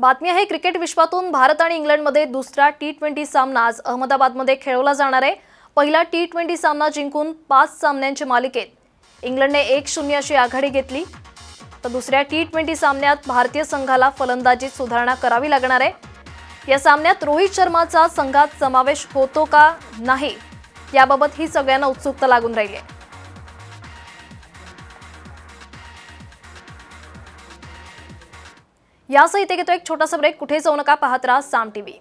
बातमी आहे क्रिकेट विश्वातून भारत आणि इंग्लंडमध्ये दुसरा टी ट्वेंटी सामना आज अहमदाबादमध्ये खेळवला जाणार आहे. पहिला टी ट्वेंटी सामना जिंकून पाच सामन्यांच्या मालिकेत. इंग्लंडने एक शून्य अशी आघाडी घेतली. तर दुसऱ्या टी ट्वेंटी सामन्यात भारतीय संघाला फलंदाजीत सुधारणा करावी लागणार आहे. या सामन्यात रोहित शर्माचा संघात समावेश होतो का नाही याबाबत ही सगळ्यांना उत्सुकता लागून राहिली आहे. यासहित घेतो एक छोटा सा ब्रेक कुछ जाऊ नका पाहत राहा साम टीव्ही